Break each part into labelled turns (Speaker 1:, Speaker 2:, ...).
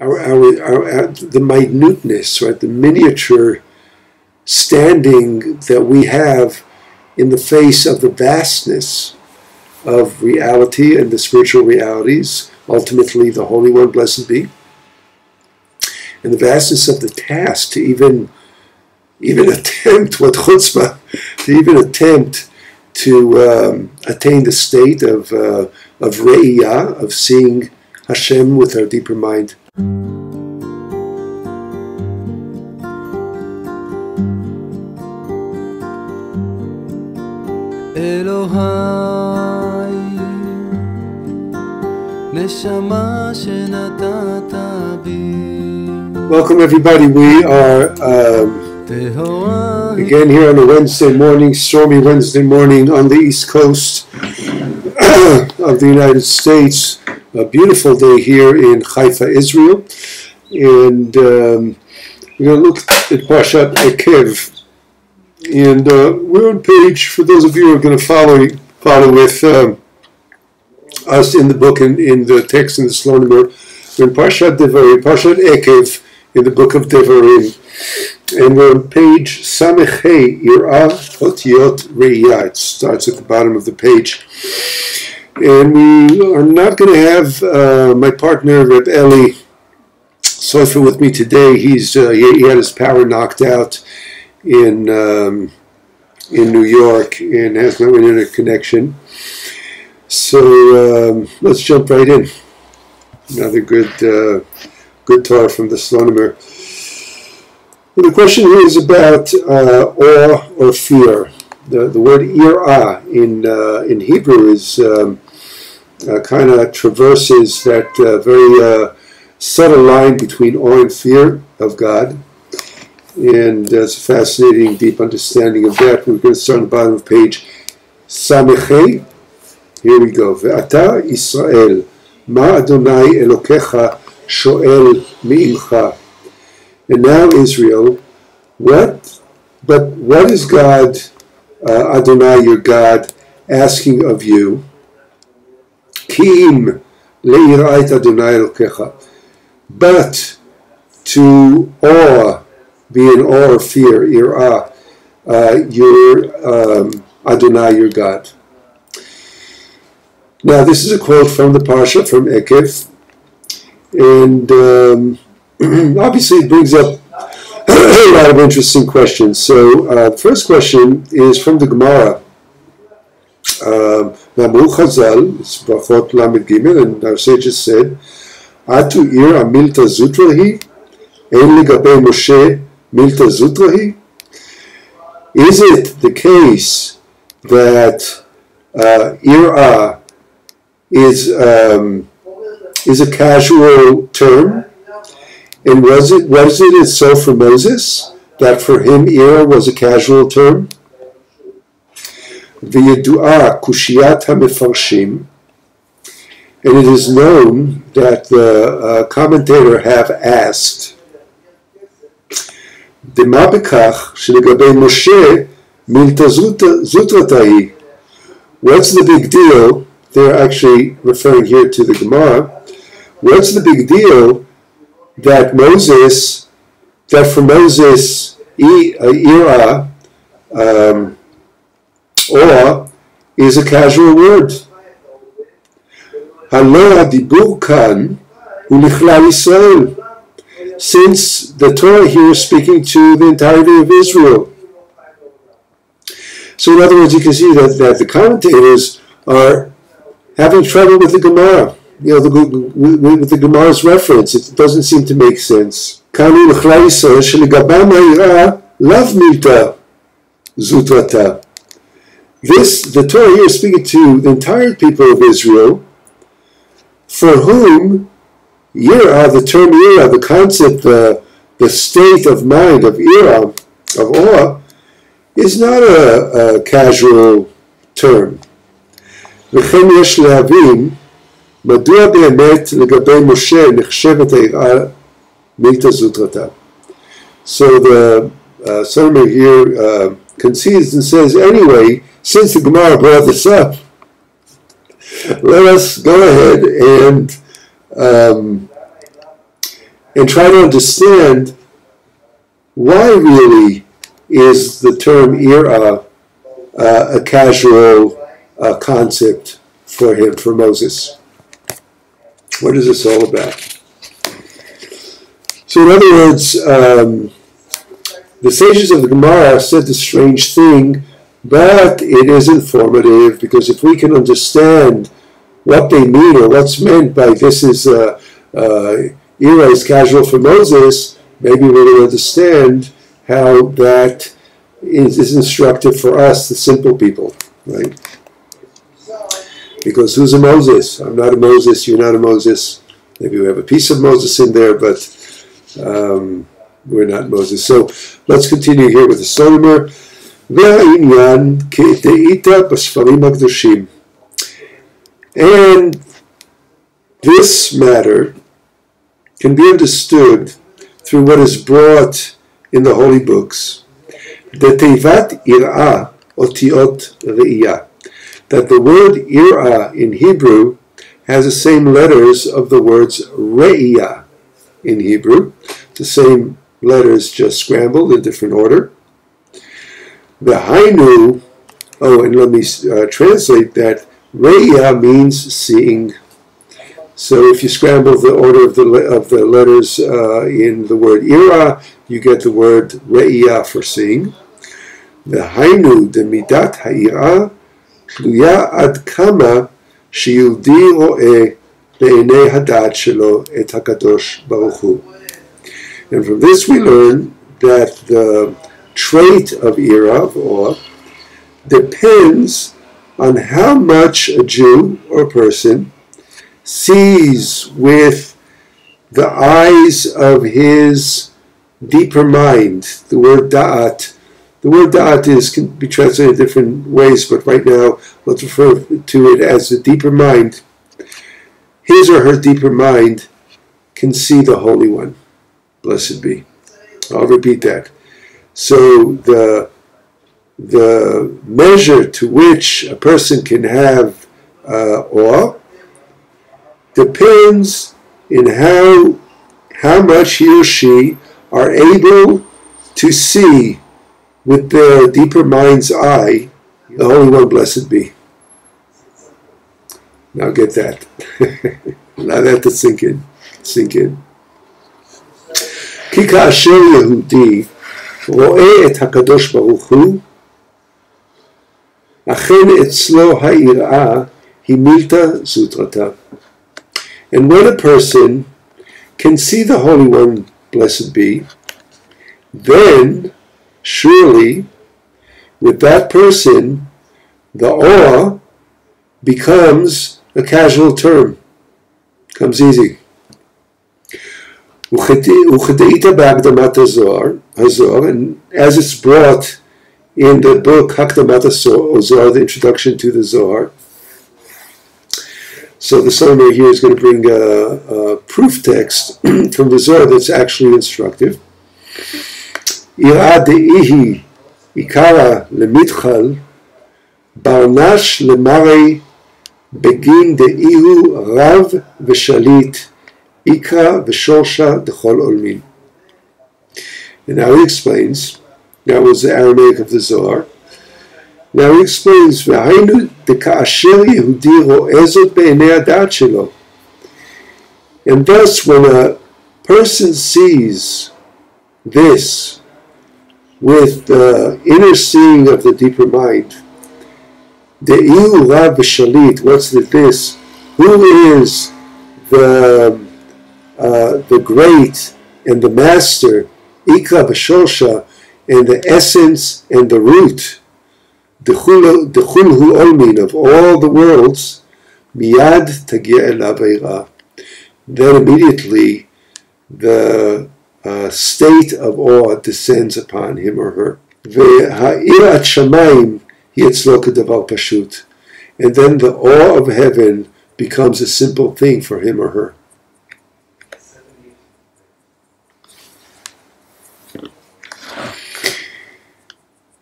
Speaker 1: our, our, our, the minuteness, right, the miniature standing that we have in the face of the vastness of reality and the spiritual realities, ultimately the Holy One, blessed be, and the vastness of the task to even even attempt what chutzpah, to even attempt to um, attain the state of uh, of re'iyah, of seeing Hashem with our deeper mind. Welcome, everybody. We are um, again here on a Wednesday morning, stormy Wednesday morning on the East Coast of the United States. A beautiful day here in Haifa, Israel. And um, we're going to look at Parshat Ekev. And uh, we're on page, for those of you who are going to follow, follow with um, us in the book, in, in the text in the Slonimer, we're in Parshat Devarim, Parshat Ekev, in the book of Devarim. And we're on page Samechei Ira Otiot Re'iyah. It starts at the bottom of the page. And we are not going to have uh, my partner, Reb Eli Sofer, with me today. He's uh, he, he, had his power knocked out in um, in New York and has no internet connection. So um, let's jump right in. Another good uh, good Torah from the Slonimer. The question here is about uh, awe or fear. The, the word irah in, uh, in Hebrew is um, uh, kind of traverses that uh, very uh, subtle line between awe and fear of God. And it's a fascinating, deep understanding of that. We're going to start on the bottom of page Samechei. Here we go. Ve'ata Israel, ma Adonai Elokecha shoel mi'imcha. And now Israel, what, but what is God, uh, Adonai, your God, asking of you? Kim le'irait Adonai Elokecha. But to awe, be in awe or fear, irah, uh, your um, Adonai, your God. Now, this is a quote from the Parsha, from Ekev, and um, obviously it brings up a lot of interesting questions. So, uh, first question is from the Gemara. ואמרו חז"ל, ברכות ל"ג, and our sages said, אטו עיר המילתא זוטרא היא? אין לגבי משה מילתא זוטרא היא? Is it the case that uh, ira is um, is a casual term. And was it was it itself for Moses that for him era was a casual term? V'yedua kushiyat hamefarshim, and it is known that the uh, commentator have asked, דמה בכך שלגבי משה מילתא זוטרתא What's the big deal? They're actually referring here to the Gemara What's the big deal that Moses, that for Moses era, um, or is a casual word? Halo Israel. Since the Torah here is speaking to the entirety of Israel. So in other words, you can see that, that the commentators are having trouble with the Gemara you know, the, with the Gemara's reference, it doesn't seem to make sense. Kanu zutrata. This, the Torah here is speaking to the entire people of Israel, for whom Yira, the term Yira, the concept, the, the state of mind of Yira, of awe, is not a, a casual term. וכן יש להבין מדוע באמת לגבי משה נחשבת היראה מילתא זוטרתא? So the uh, Sermon here uh, concedes and says, anyway, since the Gemara brought this up, let us go ahead and um, and try to understand why really is the term era uh, a casual uh, concept for him, for Moses. What is this all about? So, in other words, um, the sages of the Gemara said the strange thing, but it is informative because if we can understand what they mean or what's meant by this is uh, uh, is casual for Moses, maybe we will understand how that is, is instructive for us, the simple people, right? Because who's a Moses? I'm not a Moses, you're not a Moses. Maybe we have a piece of Moses in there, but um, we're not Moses. So let's continue here with the Slonimer. And this matter can be understood through what is brought in the holy books. That the word ira in Hebrew has the same letters of the words re'iyah in Hebrew, the same letters just scrambled in different order. The Hainu, oh, and let me uh, translate that. Reya means seeing. So if you scramble the order of the, of the letters uh, in the word ira, you get the word reya for seeing. The hainu demidat ha'ira tluya ad kama sheyudi ro'eh be'enei hadat shelo et hakadosh baruch hu. And from this we learn that the trait of ira, of awe, depends on how much a Jew or a person sees with the eyes of his deeper mind. The word da'at the word da'at is can be translated in different ways, but right now let's refer to it as the deeper mind. His or her deeper mind can see the Holy One. Blessed be. I'll repeat that. So the the measure to which a person can have uh, awe depends in how how much he or she are able to see with their deeper mind's eye, the Holy One, blessed be. Now get that. now that to sink in. Sink in. כי כאשר יהודי רואה את הקדוש ברוך הוא, אכן אצלו היראה היא מילתא זוטרתא. And when a person can see the Holy One, blessed be, then surely with that person, the awe becomes a casual term. Comes easy. and as it's brought in the book Hakdamat Zohar, the introduction to the Zohar. So the summary here is going to bring a, a proof text from the Zohar that's actually instructive. יראה דאיהי עיקרא למיתחל, ברנש למרי בגין דאיהו רב ושליט, Ika v'shosha dechol olmin. And now he explains, that was the Aramaic of the Zohar. Now he explains, v'hainu deka'asher Yehudi ro'ezot be'enei adat shelo. And thus, when a person sees this with the inner seeing of the deeper mind, the ilu Rav Shalit, what's the this? Who is the uh, the great and the master, Ika B'Shosha, and the essence and the root, the Chulhu Olmin of all the worlds, Miyad Tagia Then immediately the uh, state of awe descends upon him or her. Ve'ha'irat shamayim yitzloka davar pashut. And then the awe of heaven becomes a simple thing for him or her.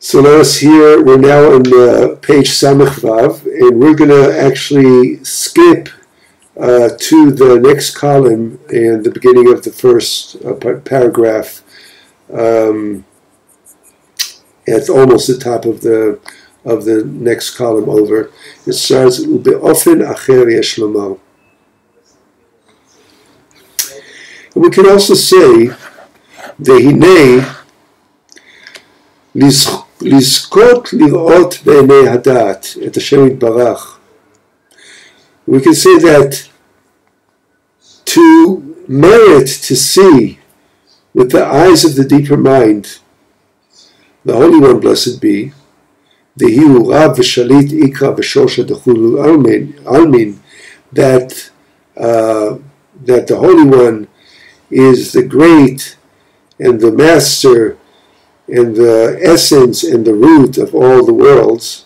Speaker 1: So let us here, we're now on uh, page Samach Vav, and we're going to actually skip uh, to the next column and the beginning of the first uh, paragraph um, at almost the top of the of the next column over. It starts "Ubeofen acher yesh lomar." And we can also say, "Vehine לזכות לראות בעיני הדעת את השם יתברך we can say that to merit to see with the eyes of the deeper mind, the Holy One, blessed be, the Hiu Rav Shalit Ikra V'Shosha Dechulu Almin, that uh, that the Holy One is the great and the master and the essence and the root of all the worlds.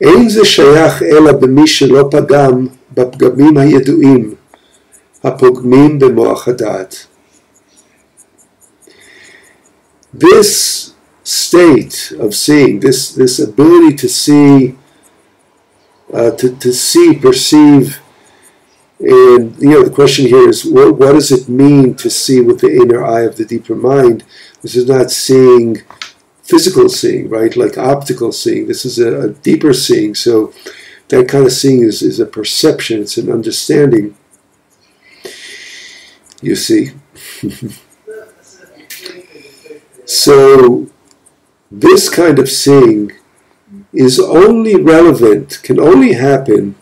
Speaker 1: אין זה שייך אלא במי שלא פגם בפגמים הידועים הפוגמים במוח הדעת. This state of seeing, this, this ability to see, uh, to, to see, perceive, and you know the question here is what, what does it mean to see with the inner eye of the deeper mind? This is not seeing physical seeing, right? Like optical seeing. This is a, a deeper seeing. So that kind of seeing is, is a perception, it's an understanding. You see? so this kind of seeing is only relevant, can only happen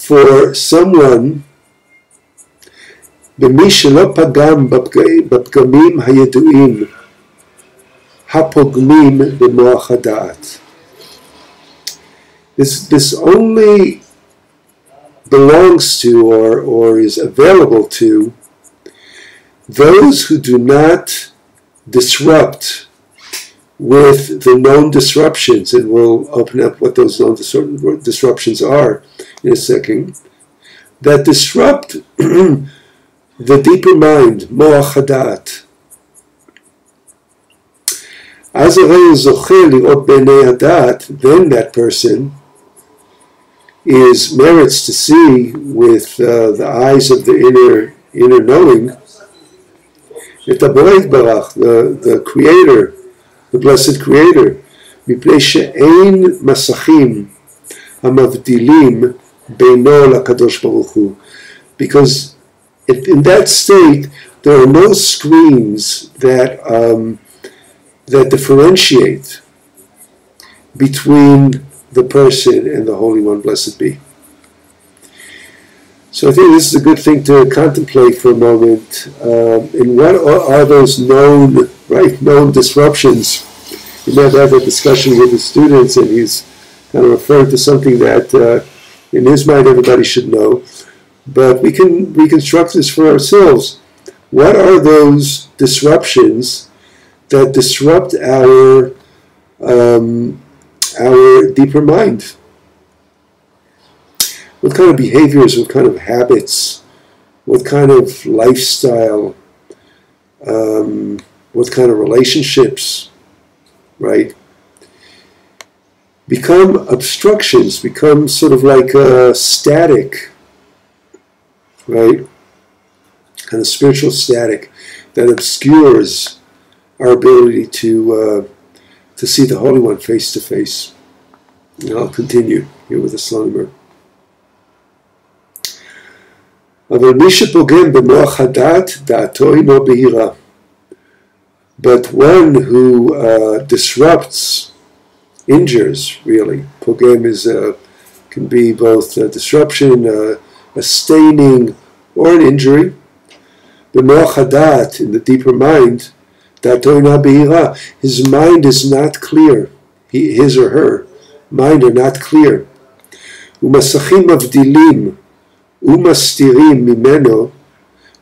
Speaker 1: for someone במי שלא פגם בפגמים הידועים הפוגמים במוח הדעת. This, this only belongs to or, or is available to those who do not disrupt with the known disruptions, and we'll open up what those known disruptions are in a second, that disrupt the deeper mind, moach hadat. As a then that person is merits to see with uh, the eyes of the inner inner knowing. The, the creator the blessed creator, מפני שאין מסכים המבדילים בינו לקדוש ברוך הוא. Because in that state, there are no screens that um, that differentiate between the person and the Holy One, blessed be. So I think this is a good thing to contemplate for a moment. Um, and what are those known, right, known disruptions? You might have a discussion with his students, and he's kind of referring to something that, uh, in his mind, everybody should know. But we can reconstruct this for ourselves. What are those disruptions that disrupt our um, our deeper mind. What kind of behaviors, what kind of habits, what kind of lifestyle, um, what kind of relationships, right? Become obstructions, become sort of like uh, static, right? Kind of spiritual static that obscures our ability to uh, to see the Holy One face to face. And I'll continue here with the Slonimer. But one who uh, disrupts, injures, really. Pogem is a, can be both a disruption, a, a staining, or an injury. The moach hadat, in the deeper mind, his mind is not clear. He, his or her mind are not clear. ומסכים מבדילים ומסתירים ממנו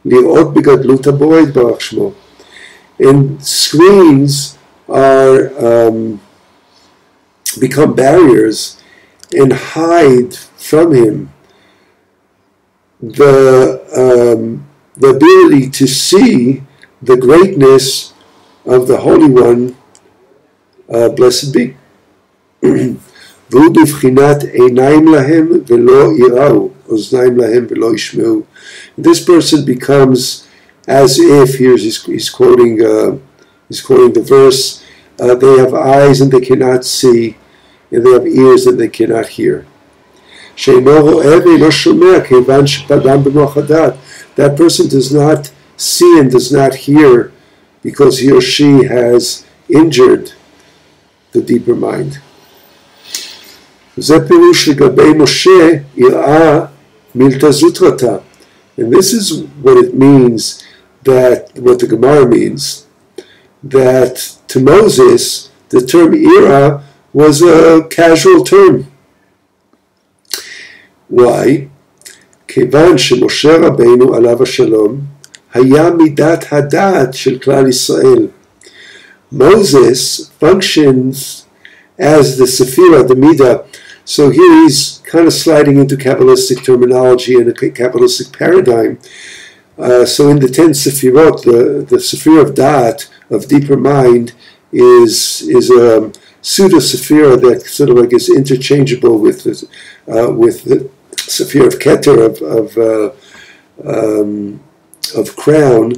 Speaker 1: לראות בגדלות הבורא יתברך שמו. And screens are um, become barriers and hide from him the um, the ability to see the greatness of the Holy One, uh, blessed be. והוא בבחינת עיניים להם ולא יראו, אוזניים להם ולא ישמעו. This person becomes as if, here's he's, he's quoting, uh, he's quoting the verse, uh, they have eyes and they cannot see, and they have ears and they cannot hear. That person does not see and does not hear because he or she has injured the deeper mind. And this is what it means that, what the Gemara means, that to Moses, the term ira was a casual term. Why? כיוון שמשה רבינו עליו השלום היה מידת הדעת של כלל ישראל. Moses functions as the Sephirah, the Midah. So here he's kind of sliding into Kabbalistic terminology and a Kabbalistic paradigm. Uh, so in the ten Sephirot, the, the Sephirah of Da'at, of deeper mind, is is a pseudo Sephirah that sort of like is interchangeable with the, uh, with the Sephirah of Keter, of, of, uh, um, of crown.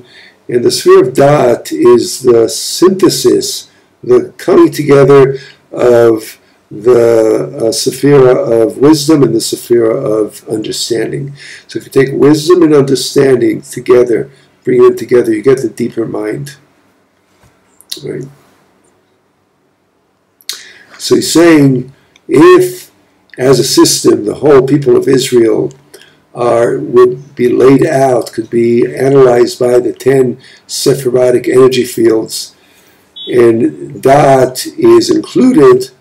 Speaker 1: And the sphere of Da'at is the synthesis, the coming together of the uh, Sephira of wisdom and the Sephira of understanding. So if you take wisdom and understanding together, bring them together, you get the deeper mind. Right? So he's saying if, as a system, the whole people of Israel are would be laid out, could be analyzed by the ten Sephirotic energy fields, and that is included.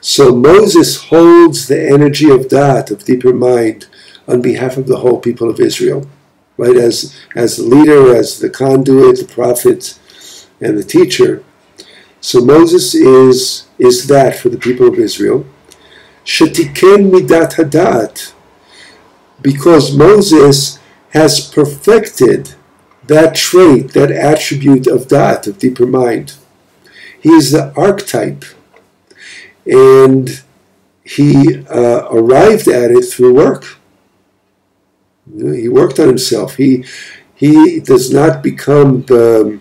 Speaker 1: So Moses holds the energy of that, of deeper mind, on behalf of the whole people of Israel, right? As as the leader, as the conduit, the prophet, and the teacher. So Moses is is that for the people of Israel. Shetiken midat hadat because Moses has perfected that trait, that attribute of that, of deeper mind. He is the archetype. And he uh, arrived at it through work. He worked on himself. He, he does not become the,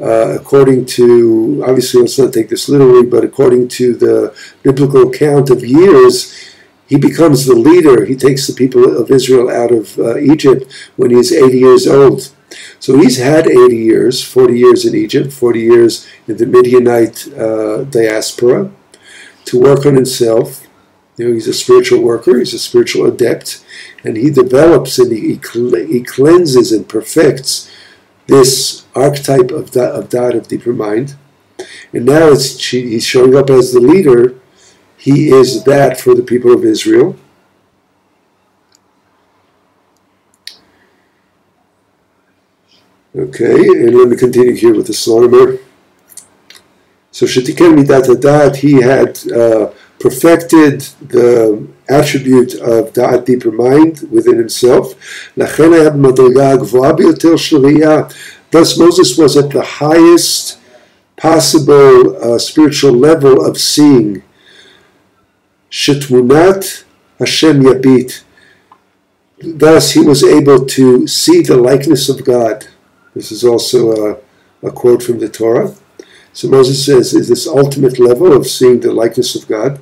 Speaker 1: uh, according to, obviously let's not take this literally, but according to the biblical account of years, he becomes the leader. He takes the people of Israel out of uh, Egypt when he's 80 years old. So he's had 80 years, 40 years in Egypt, 40 years in the Midianite uh, diaspora to work on himself. You know, he's a spiritual worker, he's a spiritual adept, and he develops and he, he cleanses and perfects this archetype of that, of that of deeper mind. And now it's, he's showing up as the leader he is that for the people of Israel. Okay, and let me continue here with the Slonimer. So Shetiken Midat Hadat, he had uh, perfected the attribute of Da'at deeper mind within himself. Thus Moses was at the highest possible uh, spiritual level of seeing Shetmunat Hashem Yabit. Thus, he was able to see the likeness of God. This is also a, a quote from the Torah. So Moses says, is this ultimate level of seeing the likeness of God.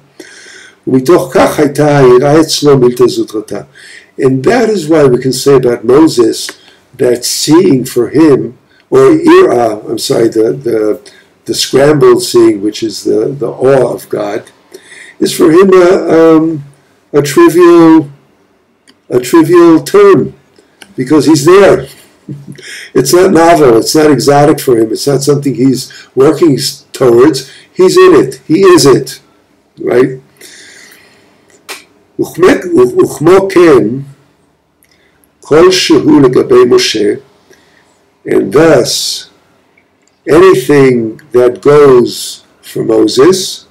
Speaker 1: And that is why we can say about Moses that seeing for him, or ira, I'm sorry, the, the, the scrambled seeing, which is the, the awe of God, is for him a, um, a trivial a trivial term because he's there. it's not novel. It's not exotic for him. It's not something he's working towards. He's in it. He is it, right? וכמו כן, כל שהוא לגבי משה, and thus anything that goes for Moses,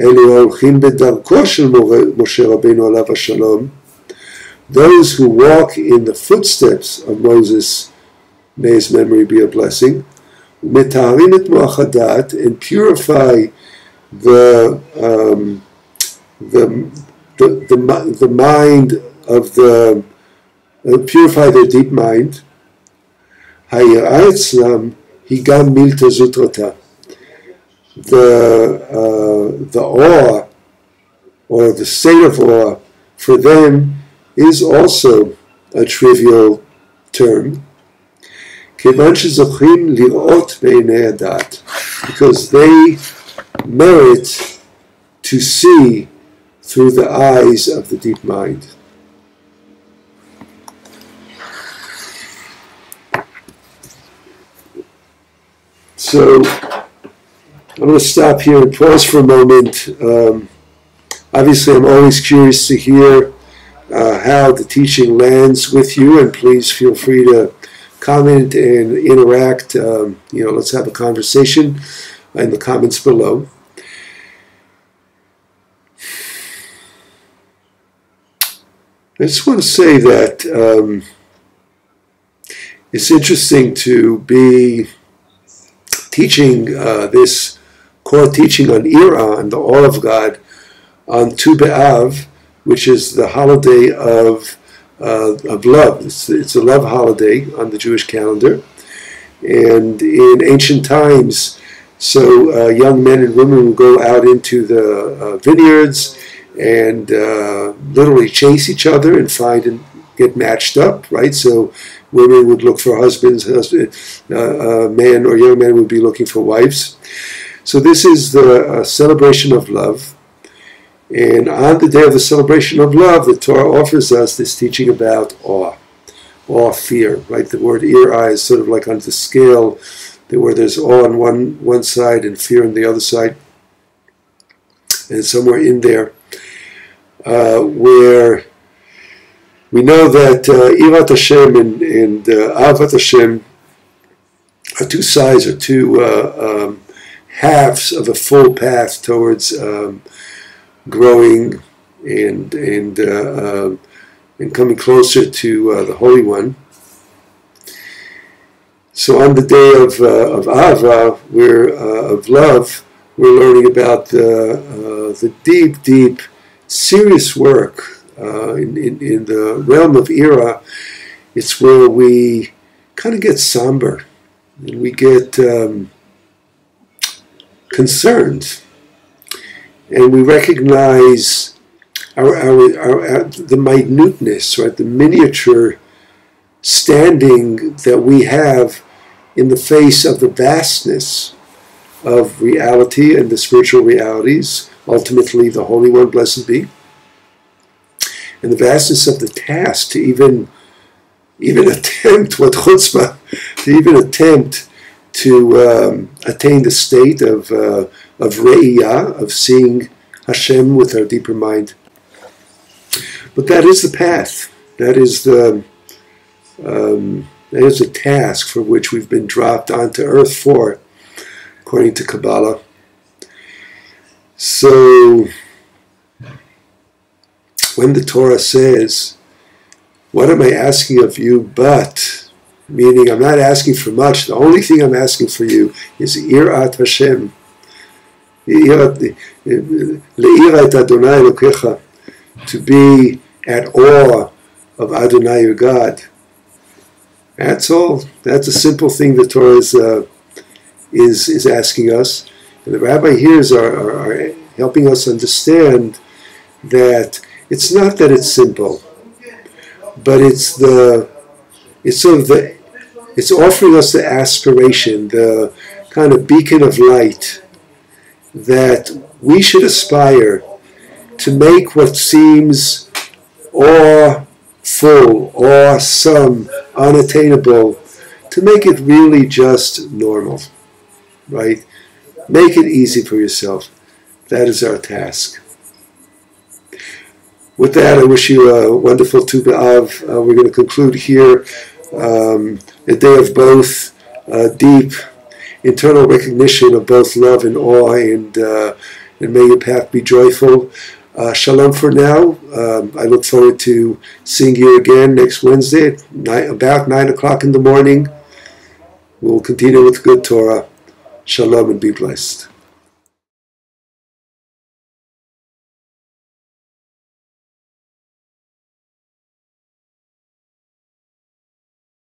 Speaker 1: אלו ההולכים בדרכו של משה רבינו עליו השלום, those who walk in the footsteps of Moses, may his memory be a blessing, et moachadat, and purify the, um, the, the, the, the, mind of the, uh, purify their deep mind, the, uh, the awe, or the state of awe, for them is also a trivial term because they merit to see through the eyes of the deep mind. So I'm going to stop here and pause for a moment. Um, obviously, I'm always curious to hear uh, how the teaching lands with you, and please feel free to comment and interact. Um, you know, let's have a conversation in the comments below. I just want to say that um, it's interesting to be teaching uh, this core teaching on Ira and the awe of God on Tu B'Av, which is the holiday of uh, of love. It's, it's, a love holiday on the Jewish calendar. And in ancient times, so uh, young men and women would go out into the uh, vineyards and uh, literally chase each other and find and get matched up, right? So women would look for husbands, husband, uh, uh, men or young men would be looking for wives. So this is the celebration of love. And on the day of the celebration of love, the Torah offers us this teaching about awe, awe, fear, right? The word ear, eye is sort of like on the scale where there's awe on one, one side and fear on the other side. And somewhere in there, uh, where we know that uh, Irat Hashem and, and uh, Avat Hashem are two sides or two uh, um, halves of a full path towards um, growing and and uh, uh, and coming closer to uh, the Holy One. So on the day of of Ava, we're of love, we're learning about the the deep, deep, serious work in, in, in the realm of Ira. It's where we kind of get somber and we get um, concerned and we recognize our, our, our, our, the minuteness, right, the miniature standing that we have in the face of the vastness of reality and the spiritual realities, ultimately the Holy One, blessed be, and the vastness of the task to even even attempt what chutzpah, to even attempt to um, attain the state of uh, of re'iyah, of seeing Hashem with our deeper mind. But that is the path. That is the um, that is a task for which we've been dropped onto earth for, according to Kabbalah. So, when the Torah says, What am I asking of you but? Meaning, I'm not asking for much. The only thing I'm asking for you is Irat Hashem, to be at awe of Adonai your God. That's all. That's a simple thing the Torah is, uh, is, is asking us. And the rabbi here is are, are, are helping us understand that it's not that it's simple, but it's the it's sort of the it's offering us the aspiration, the kind of beacon of light that we should aspire to make what seems awful, awesome, unattainable, to make it really just normal, right? Make it easy for yourself. That is our task. With that, I wish you a wonderful Tu B'Av. Uh, we're going to conclude here um, a day of both uh, deep internal recognition of both love and awe, and, uh, and may your path be joyful. Uh, shalom for now. Um, I look forward to seeing you again next Wednesday nine, about 9 o'clock in the morning. We'll continue with good Torah. Shalom and be blessed.